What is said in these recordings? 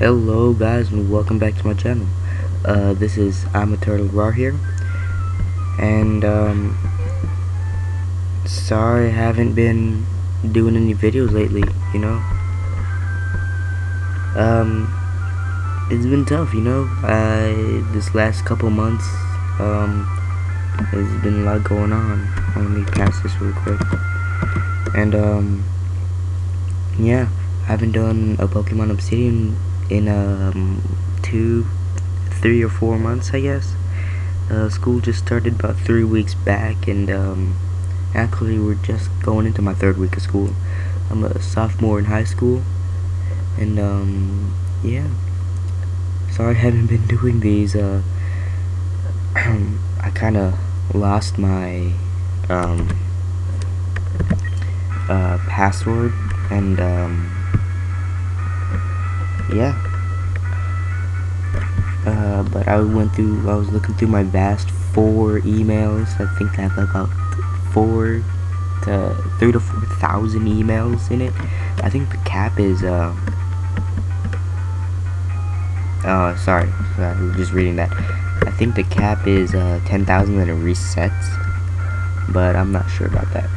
Hello guys and welcome back to my channel. Uh, this is I'm a Turtle Raw here. And um sorry I haven't been doing any videos lately, you know. Um it's been tough, you know. I this last couple months, um there's been a lot going on. Let me pass this real quick. And um yeah, I haven't done a Pokemon Obsidian in um two, three or four months, I guess. Uh, school just started about three weeks back, and um, actually we're just going into my third week of school. I'm a sophomore in high school, and um, yeah. Sorry I haven't been doing these. Uh, I kind of lost my um, uh, password, and um, yeah. Uh, but I went through, I was looking through my vast four emails. I think I have about four to three to four thousand emails in it. I think the cap is, uh, uh, sorry, I'm just reading that. I think the cap is, uh, 10,000 and it resets, but I'm not sure about that.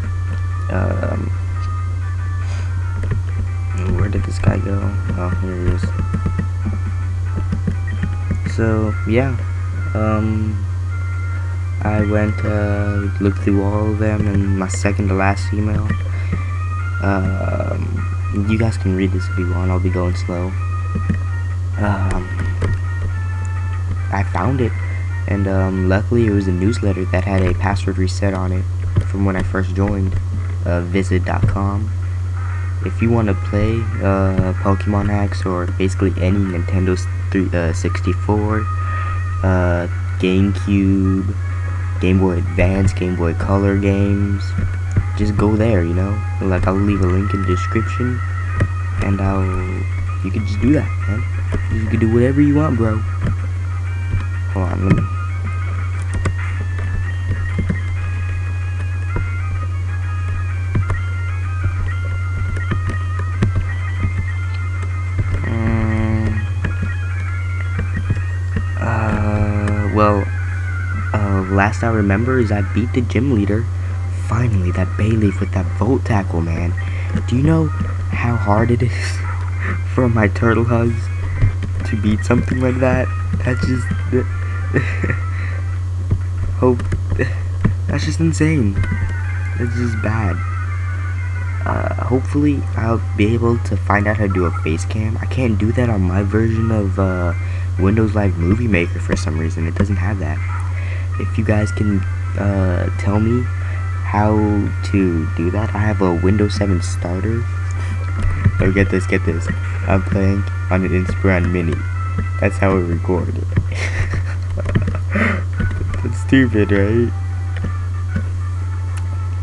Um, did this guy go? Oh, here he is. So, yeah. Um, I went, uh, looked through all of them and my second to last email. Um, you guys can read this if you want, I'll be going slow. Um, I found it, and um, luckily it was a newsletter that had a password reset on it from when I first joined, uh, vizzed.com if you want to play uh, Pokemon X or basically any Nintendo three, uh, 64, uh, GameCube, Game Boy Advance, Game Boy Color games, just go there, you know? Like, I'll leave a link in the description, and I'll, you can just do that, man. You can do whatever you want, bro. Hold on, let me, last I remember is I beat the gym leader. Finally, that Bayleef with that Volt Tackle, man. Do you know how hard it is for my turtle hugs to beat something like that? That's just... Hope... That's just insane. That's just bad. Uh, hopefully I'll be able to find out how to do a face cam. I can't do that on my version of uh, Windows Live Movie Maker for some reason. It doesn't have that. If you guys can uh, tell me how to do that, I have a Windows 7 starter. Oh, get this, get this. I'm playing on an Inspiron Mini. That's how we record. That's stupid, right?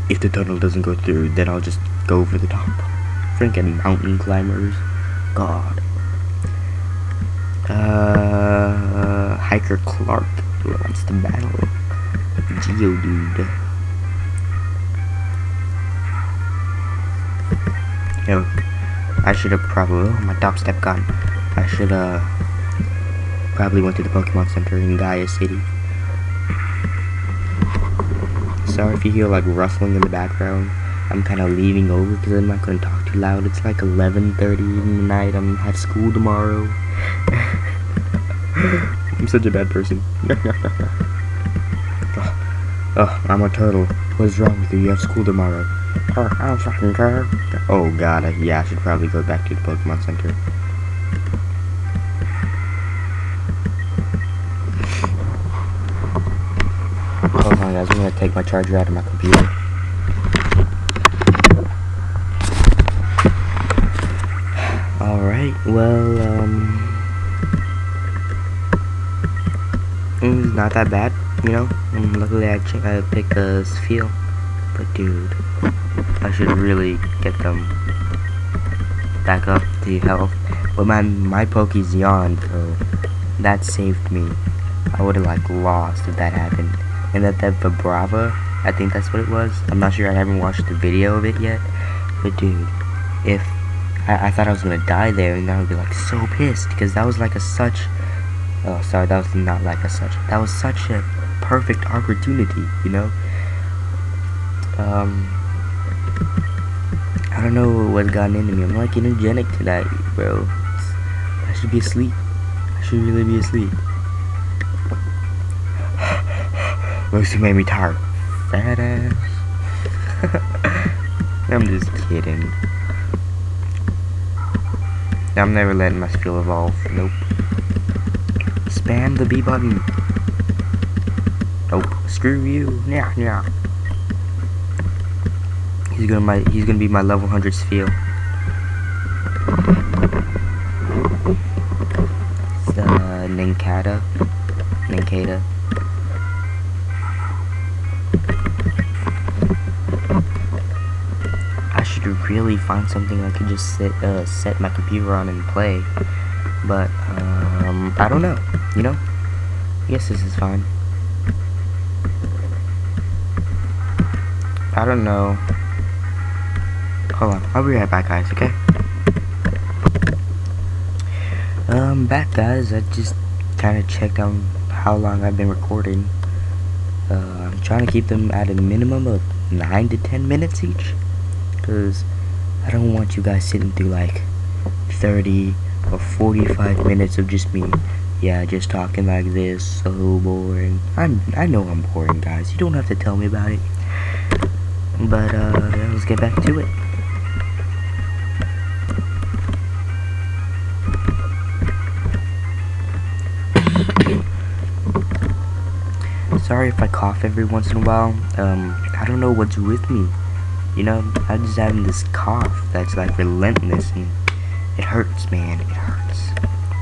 If the tunnel doesn't go through, then I'll just go over the top. Freaking mountain climbers. God. Uh, Hiker Clark wants to battle Geodude. Yo, I should have probably, oh, my top step gun. I should have probably went to the Pokemon Center in Gaia City. Sorry if you hear like rustling in the background. I'm kind of leaving over because I'm not going to talk too loud. It's like 11.30 in the night. I'm at school tomorrow. I'm such a bad person. oh, oh, I'm a turtle. What's wrong with you? You have school tomorrow. Oh, I don't fucking care. Oh god, I, yeah, I should probably go back to the Pokemon Center. Hold on guys, I'm gonna take my charger out of my computer. Alright, well, um... It's not that bad, you know? And luckily I, check, I picked a Spheal. But dude, I should really get them back up to health. But my, my Poke's yawned, so that saved me. I would've like lost if that happened. And that that Vibrava, I think that's what it was. I'm not sure, I haven't watched the video of it yet. But dude, if I, I thought I was gonna die there, and I would be like so pissed because that was like a such. Oh, sorry, that was not like a such. That was such a perfect opportunity, you know. Um, I don't know what's gotten into me. I'm like energetic tonight, bro. I should be asleep. I should really be asleep. Lucy made me tired. Fat ass. I'm just kidding. I'm never letting my skill evolve. Nope. Spam the B button. Nope. Screw you. Yeah, yeah. He's gonna my he's gonna be my level 100 Spheal. It's uh, Ninkata. Ninkata. I should really find something I could just sit, uh, set my computer on and play. But, um, I don't know, you know? Yes, this is fine. I don't know. Hold on, I'll be right back, guys, okay? Um, back, guys. I just kind of checked on how long I've been recording. Uh, I'm trying to keep them at a minimum of 9 to 10 minutes each. Because I don't want you guys sitting through like 30 or 45 minutes of just me. Yeah, just talking like this. So boring. I'm, I know I'm boring, guys. You don't have to tell me about it. But, uh, let's get back to it. Sorry if I cough every once in a while. Um, I don't know what's with me. You know, I'm just having this cough that's like relentless and it hurts, man. It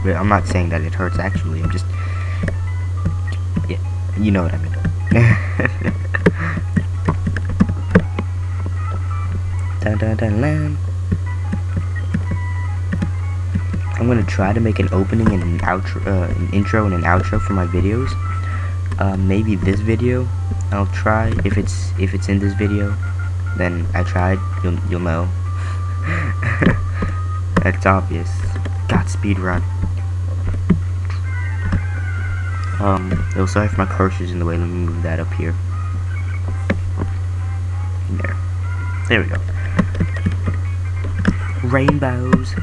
I'm not saying that it hurts actually. I'm just, yeah, you know what I mean. dun, dun, dun, dun. I'm gonna try to make an opening and an outro, uh, an intro and an outro for my videos. Uh, maybe this video I'll try if it's if it's in this video then I tried you'll you'll know that's obvious got speed run um oh sorry if my cursor's in the way let me move that up here there there we go rainbows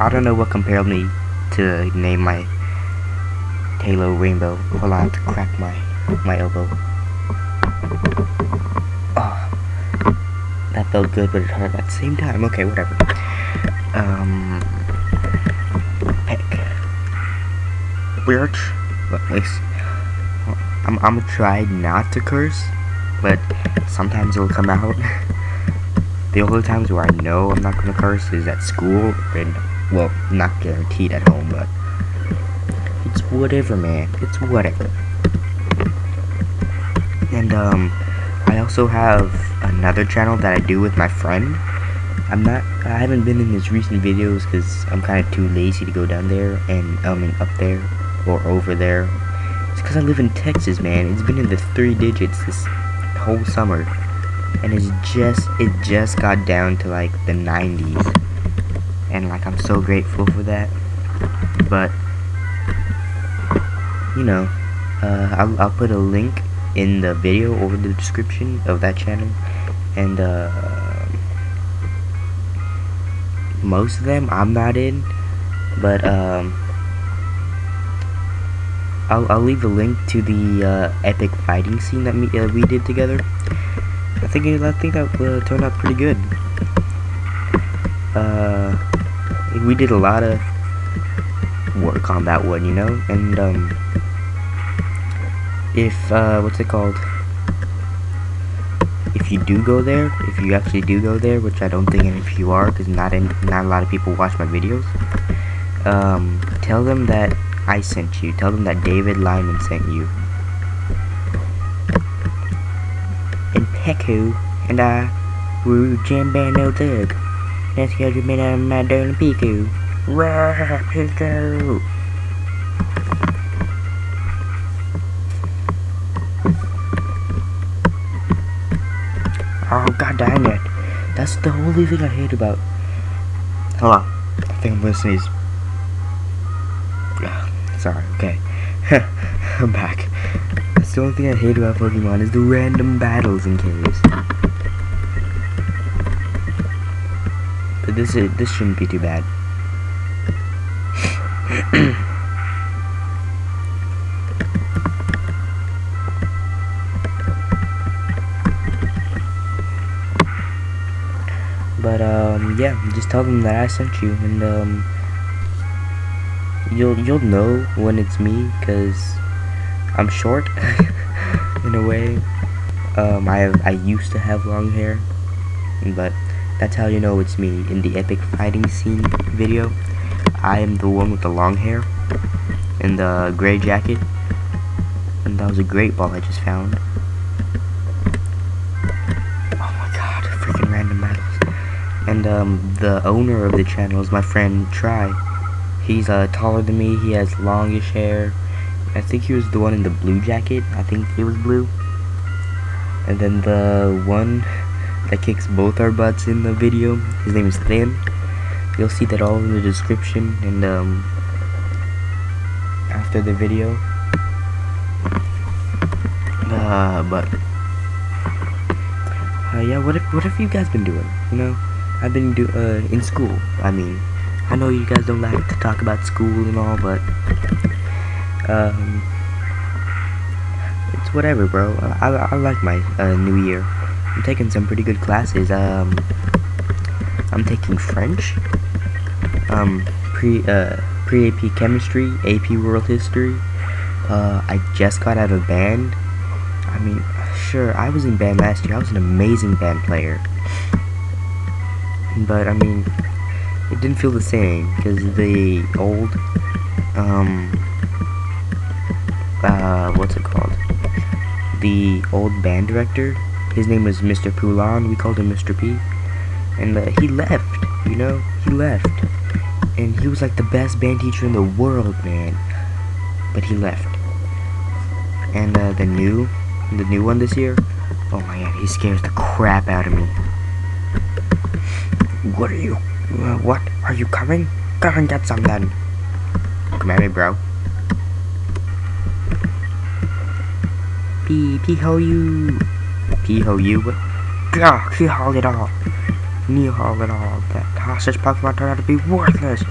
I don't know what compelled me to name my Halo Rainbow. Hold on, to crack my my elbow. Oh, that felt good, but it hurt at the same time. Okay, whatever. Um, Weird. I'm I'm gonna try not to curse, but sometimes it'll come out. the only times where I know I'm not gonna curse is at school and well, not guaranteed at home, but it's whatever, man. It's whatever. And, um, I also have another channel that I do with my friend. I'm not, I haven't been in his recent videos because I'm kind of too lazy to go down there and, mean, up there or over there. It's because I live in Texas, man. It's been in the three digits this whole summer. And it's just, it just got down to, like, the 90s and like I'm so grateful for that but you know uh, I'll, I'll put a link in the video or the description of that channel and uh, most of them I'm not in but um, I'll, I'll leave a link to the uh, epic fighting scene that me, uh, we did together I think I think that uh, turned out pretty good uh, we did a lot of work on that one, you know, and um, if uh, what's it called? If you do go there, if you actually do go there, which I don't think any of you are, because not in, not a lot of people watch my videos. Um, tell them that I sent you. Tell them that David Lyman sent you. And Peku and I were jam band no thug. That's because you've been on my darling Piku. Rah, Piku! Oh, god dang That's the only thing I hate about. Hold on. I think I'm gonna sneeze. Sorry, okay. I'm back. That's the only thing I hate about Pokemon is the random battles in caves. But this is this shouldn't be too bad. but um yeah, just tell them that I sent you and um you'll you'll know when it's me because I'm short in a way. Um, I I used to have long hair, but that's how you know it's me. In the epic fighting scene video, I am the one with the long hair and the gray jacket, and that was a great ball I just found. Oh my god, freaking random battles. And um, the owner of the channel is my friend Try. He's uh, taller than me. He has longish hair. I think he was the one in the blue jacket. I think he was blue. And then the one that kicks both our butts in the video, his name is Thin. You'll see that all in the description and um, after the video. Uh, but uh, yeah, what have, what have you guys been doing? You know, I've been do uh, in school. I mean, I know you guys don't like to talk about school and all, but um, it's whatever, bro. I, I, like my uh, new year. I'm taking some pretty good classes. Um, I'm taking French, um, pre uh, pre AP Chemistry, AP World History. Uh, I just got out of a band. I mean, sure, I was in band last year. I was an amazing band player. But I mean, it didn't feel the same because the old, um, uh, what's it called? The old band director. His name was Mr. Poulon. We called him Mr. P. And uh, he left. You know, he left. And he was like the best band teacher in the world, man. But he left. And uh, the new, the new one this year. Oh my god, he scares the crap out of me. What are you? Uh, what? Are you coming? Come and get some then. Come at me, bro. Pee pee ho you. Pee ho you. Gah, pee haul it all. Knee haul it all. That hostage Pokemon turned out to be worthless.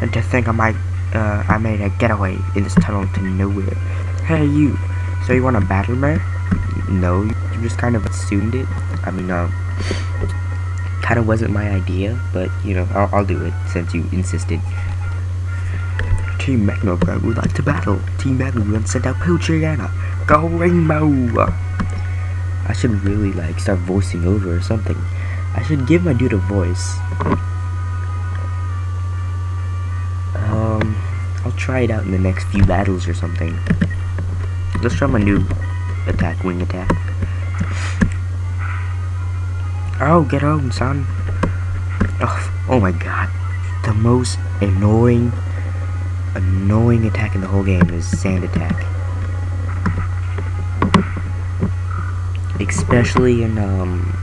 And to think I might, uh, I made a getaway in this tunnel to nowhere. Hey you. So you want to battle me? No, you just kind of assumed it. I mean, uh, kind of wasn't my idea, but you know, I'll, I'll do it since you insisted. Team Magnobro would like to battle. Team Magnobro sent out Poochyena. Go Rainbow! I should really like start voicing over or something. I should give my dude a voice. Um, I'll try it out in the next few battles or something. Let's try my new attack, wing attack. Oh, get home, son. Oh, oh my god. The most annoying, annoying attack in the whole game is sand attack. Especially in um,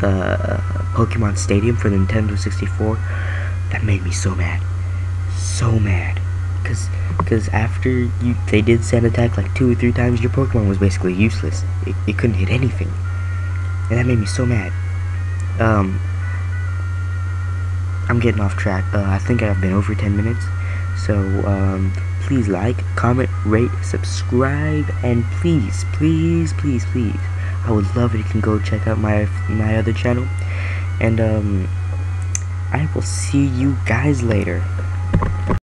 the Pokemon Stadium for the Nintendo 64. That made me so mad. So mad. Cause, cause after you, they did sand attack like two or three times, your Pokemon was basically useless. It, it couldn't hit anything. And that made me so mad um, I'm getting off track. Uh, I think I've been over 10 minutes. So, um, please like, comment, rate, subscribe, and please, please, please, please, I would love it if you can go check out my, my other channel. And, um, I will see you guys later.